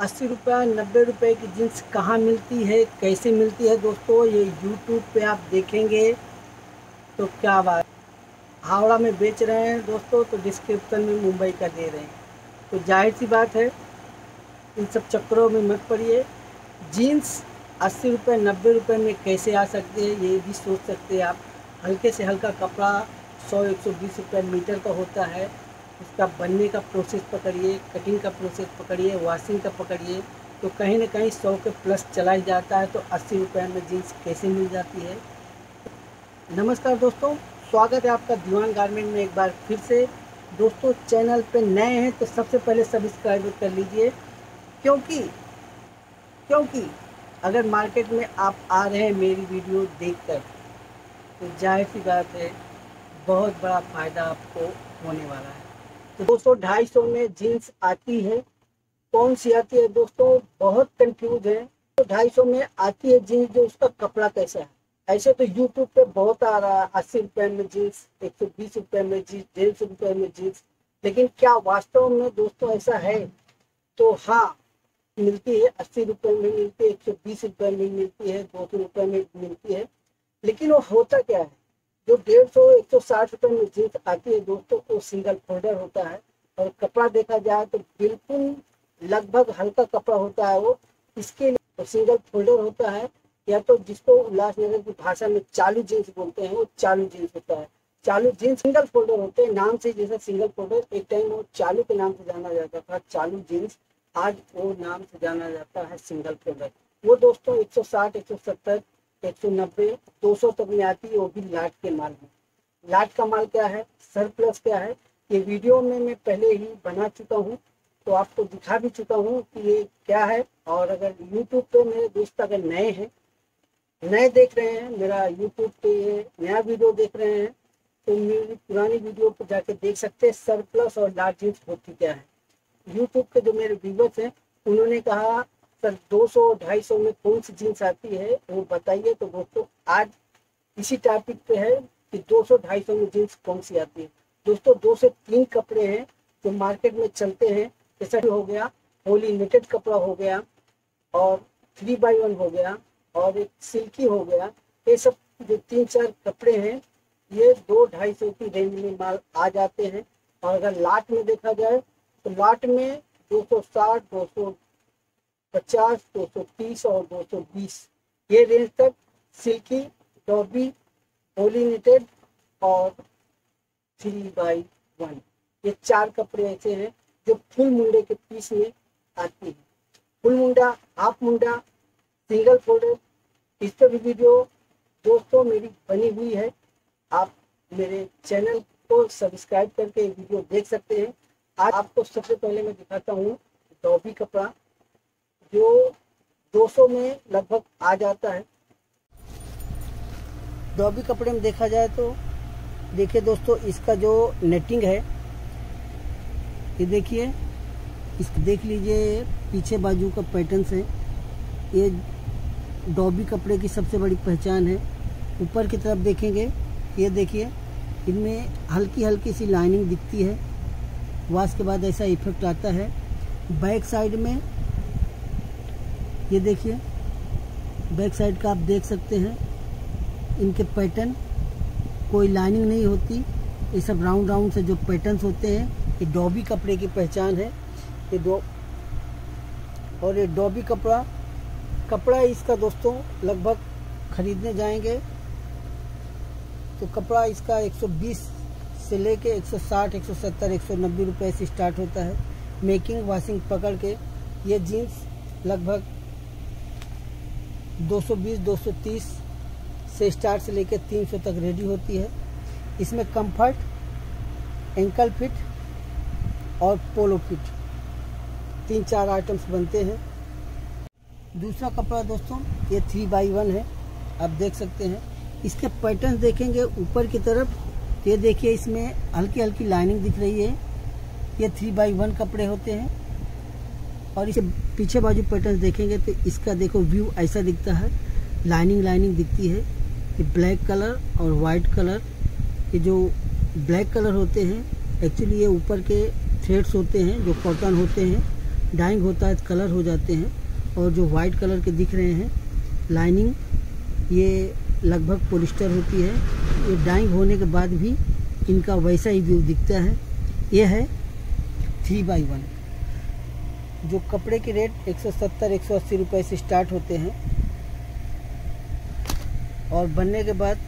अस्सी रुपया, नब्बे रुपये की जीन्स कहाँ मिलती है, कैसे मिलती है दोस्तों, ये यूट्यूब पे आप देखेंगे। तो क्या बात। हावड़ा में बेच रहे हैं दोस्तों तो डिस्क्रिप्शन में मुंबई का दे रहे हैं। तो ज़ाहिर सी बात है, इन सब चक्करों में मत पड़िए। जीन्स अस्सी रुपये, नब्बे रुपये में कैसे आ सकते हैं, ये भी सोच सकते हैं आप। हल्के से हल्का कपड़ा सौ, एक सौ बीस रुपये मीटर का होता है। उसका बनने का प्रोसेस पकड़िए कटिंग का प्रोसेस पकड़िए वॉशिंग का पकड़िए तो कहीं ना कहीं सौ के प्लस चला ही जाता है तो अस्सी रुपये में जीन्स कैसे मिल जाती है? नमस्कार दोस्तों, स्वागत है आपका दीवान गारमेंट में एक बार फिर से। दोस्तों चैनल पे नए हैं तो सबसे पहले सब्सक्राइब कर लीजिए, क्योंकि क्योंकि अगर मार्केट में आप आ रहे हैं मेरी वीडियो देखकर तो ज़ाहिर सी बात है, बहुत बड़ा फ़ायदा आपको होने वाला है। दोस्तों ढाई सौ में जीन्स आती है। कौन सी आती है दोस्तों? बहुत कंफ्यूज है। तो ढाई सौ में आती है जीन्स, जो उसका कपड़ा कैसा है? ऐसे तो यूट्यूब पे बहुत आ रहा है, अस्सी रुपए में जीन्स, एक सौ बीस रुपए में जीन्स, डेढ़ सौ रुपए में जीन्स। लेकिन क्या वास्तव में दोस्तों ऐसा है? तो हाँ मिलती है, अस्सी रुपए में मिलती है, एक सौ बीस रुपए में मिलती है, दो सौ रुपए में मिलती है। लेकिन वो होता क्या है? जो डेढ़ सौ, एक सौ साठ रुपए में जीन्स आती है दोस्तों, वो सिंगल फोल्डर होता है। और कपड़ा देखा जाए तो बिल्कुल लगभग हल्का कपड़ा होता है वो। इसके लिए सिंगल फोल्डर होता है, या तो जिसको उल्लासनगर की भाषा में चालू जीन्स बोलते हैं, वो चालू जीन्स होता है। चालू जीन्स सिंगल फोल्डर होते हैं, नाम से जैसा सिंगल फोल्डर एक टाइम वो चालू के नाम से जाना जाता था, चालू जीन्स। आज वो नाम से जाना जाता है सिंगल फोल्डर वो दोस्तों 160 170 190 200 तक में आती है, वो भी लाट के माल में। लाट का माल क्या है? सर प्लस क्या है? ये वीडियो में मैं पहले ही बना चुका हूँ तो आपको दिखा भी चुका हूँ कि ये क्या है। और अगर यूट्यूब पे मेरे दोस्त अगर नए हैं, नए देख रहे हैं, मेरा यूट्यूब पे ये नया वीडियो देख रहे हैं तो मेरी पुरानी वीडियो पर जाके देख सकते हैं सर प्लस और लार्ज जींस होती क्या है। यूट्यूब के जो मेरे व्यूवर्स हैं, उन्होंने कहा सर 200 250 में कौन सी जीन्स आती है, वो बताइए। तो दोस्तों, आज इसी टॉपिक पे है कि 200 250 में जीन्स कौन सी आती है। दोस्तों, दो से तीन कपड़े हैं जो मार्केट में चलते हैं। जैसा हो गया, होली नेटेड कपड़ा हो गया और थ्री बाई वन हो गया और एक सिल्की हो गया। ये सब जो तीन चार कपड़े हैं, ये दो ढाई सौ की रेंज में माल आ जाते हैं। और अगर लाट में देखा जाए तो लाट में 260, 250, 230 और 220 ये रेंज तक सिल्की डॉबी पोलिनेटेड और थ्री बाई वन ये चार कपड़े ऐसे हैं जो फुल मुंडे के पीस में आती है। फुल मुंडा हाफ़ मुंडा सिंगल फोल्डर इस पर भी वीडियो दोस्तों मेरी बनी हुई है। आप मेरे चैनल को सब्सक्राइब करके वीडियो देख सकते हैं। आज आपको सबसे पहले मैं दिखाता हूँ डॉबी कपड़ा। जो 200 में लगभग आ जाता है। डॉबी कपड़े में देखा जाए तो देखिए दोस्तों, इसका जो नेटिंग है, ये देखिए, इस देख लीजिए, पीछे बाजू का पैटर्न है। ये डॉबी कपड़े की सबसे बड़ी पहचान है। ऊपर की तरफ़ देखेंगे, ये देखिए, इनमें हल्की हल्की सी लाइनिंग दिखती है। वॉश के बाद ऐसा इफ़ेक्ट आता है। बैक साइड में ये देखिए बैक साइड का आप देख सकते हैं इनके पैटर्न कोई लाइनिंग नहीं होती ये सब राउंड राउंड से जो पैटर्न्स होते हैं ये डॉबी कपड़े की पहचान है ये दो और ये डॉबी कपड़ा कपड़ा इसका दोस्तों लगभग खरीदने जाएँगे तो कपड़ा इसका 120 से लेके 160, 170, 190 रुपए से स्टार्ट होता है मेकिंग वॉशिंग पकड़ के ये जीन्स लगभग 220, 230 से स्टार्ट से लेके 300 तक रेडी होती है। इसमें कंफर्ट एंकल फिट और पोलो फिट तीन चार आइटम्स बनते हैं। दूसरा कपड़ा दोस्तों ये थ्री बाई वन है। आप देख सकते हैं। इसके पैटर्न देखेंगे ऊपर की तरफ़। ये देखिए इसमें हल्की हल्की लाइनिंग दिख रही है। ये थ्री बाई वन कपड़े होते हैं। और इसे पीछे बाजू पैटर्न देखेंगे तो इसका देखो व्यू ऐसा दिखता है। लाइनिंग लाइनिंग दिखती है। ये ब्लैक कलर और वाइट कलर ये जो ब्लैक कलर होते हैं एक्चुअली ये ऊपर के थ्रेड्स होते हैं, जो कॉटन होते हैं डाइंग होता है कलर हो जाते हैं और जो वाइट कलर के दिख रहे हैं लाइनिंग ये लगभग पोलिस्टर होती है। ये डाइंग होने के बाद भी इनका वैसा ही व्यू दिखता है। ये है थ्री बाई वन जो कपड़े के रेट 170 180 रुपए से स्टार्ट होते हैं। और बनने के बाद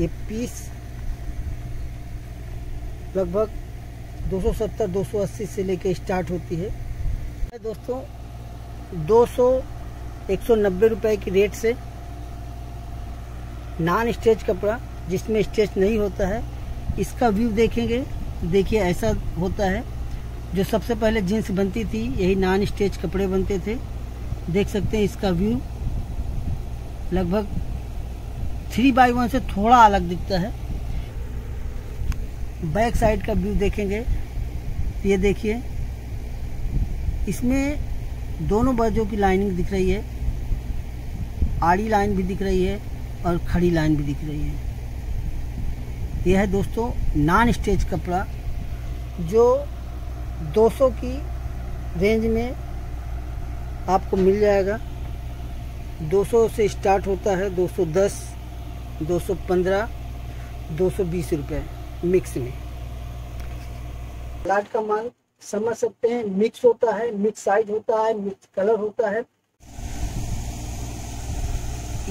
ये पीस लगभग 270 280 से लेके स्टार्ट होती है। दोस्तों 200 190 रुपए की रेट से नॉन स्टेच कपड़ा जिसमें स्टेच नहीं होता है, इसका व्यू देखेंगे। देखिए, ऐसा होता है। जो सबसे पहले जीन्स बनती थी, यही नॉन स्टेच कपड़े बनते थे। देख सकते हैं इसका व्यू। लगभग थ्री बाई वन से थोड़ा अलग दिखता है। बैक साइड का व्यू देखेंगे। ये देखिए। इसमें दोनों बाजू की लाइनिंग दिख रही है। आड़ी लाइन भी दिख रही है और खड़ी लाइन भी दिख रही है। यह है दोस्तों नॉन स्टेज कपड़ा, जो 200 की रेंज में आपको मिल जाएगा। 200 से स्टार्ट होता है 210 215 220 रुपए मिक्स में। लाट का माल समझ सकते हैं मिक्स होता है मिक्स साइज़ होता है मिक्स कलर होता है।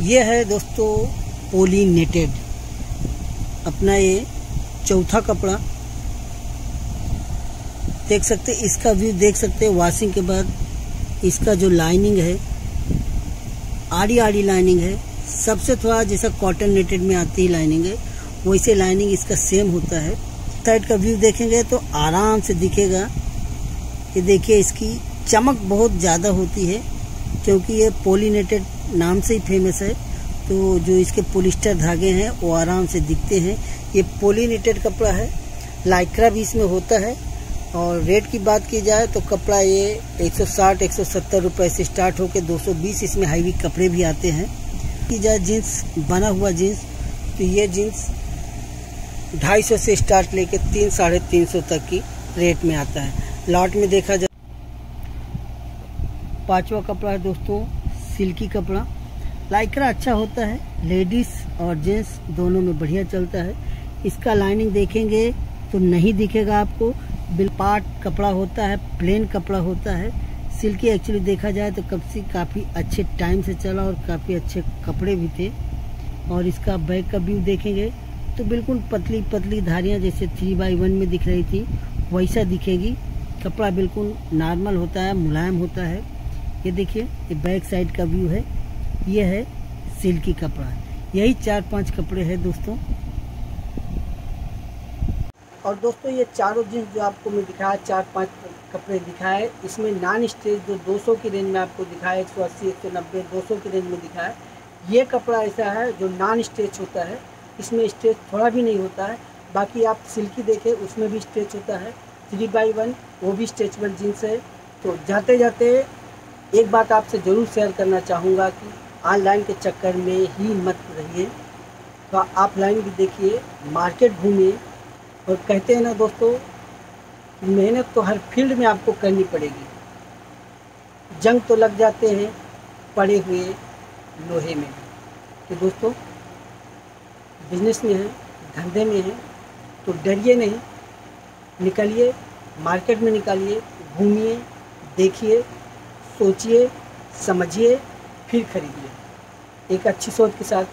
ये है दोस्तों पोलीनेटेड अपना ये चौथा कपड़ा। देख सकते, इसका व्यू देख सकते हैं वॉशिंग के बाद। इसका जो लाइनिंग है आड़ी आड़ी लाइनिंग है। सबसे थोड़ा जैसा कॉटन नेटेड में आती है लाइनिंग है वैसे लाइनिंग इसका सेम होता है। साइड का व्यू देखेंगे तो आराम से दिखेगा। कि देखिए, इसकी चमक बहुत ज़्यादा होती है, क्योंकि ये पोलिनेटेड नाम से ही फ़ेमस है। तो जो इसके पोलिस्टर धागे हैं, वो आराम से दिखते हैं। ये पोलिनेटेड कपड़ा है लाइक्रा भी इसमें होता है। और रेट की बात की जाए तो कपड़ा ये 160 170 रुपए से स्टार्ट होकर 220 इसमें हाईवी कपड़े भी आते हैं। की जाए जीन्स बना हुआ जीन्स तो ये जीन्स 250 से स्टार्ट लेके तीन, साढ़े तीन सौ तक की रेट में आता है। लॉट में देखा जाए पांचवा कपड़ा है दोस्तों, सिल्की कपड़ा। लाइक्रा अच्छा होता है लेडीज़ और जेंट्स दोनों में बढ़िया चलता है। इसका लाइनिंग देखेंगे तो नहीं दिखेगा आपको। बिलपाट कपड़ा होता है, प्लेन कपड़ा होता है। सिल्की एक्चुअली देखा जाए तो कब से काफ़ी अच्छे टाइम से चला और काफ़ी अच्छे कपड़े भी थे। और इसका बैक का व्यू देखेंगे तो बिल्कुल पतली पतली धारियाँ जैसे थ्री बाई वन में दिख रही थी, वैसा दिखेगी। कपड़ा बिल्कुल नॉर्मल होता है, मुलायम होता है। ये देखिए, ये बैक साइड का व्यू है। ये है सिल्की कपड़ा। यही चार पाँच कपड़े हैं दोस्तों। और दोस्तों, ये चारों जींस जो आपको मैं दिखाया, चार पाँच कपड़े दिखाए, इसमें नॉन स्टेज जो 200 की रेंज में आपको दिखाया 180 190 200 की रेंज में दिखाया। ये कपड़ा ऐसा है जो नॉन स्टेच होता है। इसमें स्टेच थोड़ा भी नहीं होता है। बाकी आप सिल्की देखें, उसमें भी स्टेच होता है। थ्री बाई वन, वो भी स्ट्रेचबल जीन्स है। तो जाते जाते एक बात आपसे ज़रूर शेयर करना चाहूँगा कि ऑनलाइन के चक्कर में ही मत रहिए। तो ऑफलाइन भी देखिए मार्केट घूमिए। और कहते हैं ना दोस्तों, मेहनत तो हर फ़ील्ड में आपको करनी पड़ेगी। जंग तो लग जाते हैं पड़े हुए लोहे में तो दोस्तों बिज़नेस में है, धंधे में है तो डरिए नहीं। निकलिए मार्केट में निकालिए, घूमिए, देखिए, सोचिए, समझिए, फिर खरीदिए। एक अच्छी सोच के साथ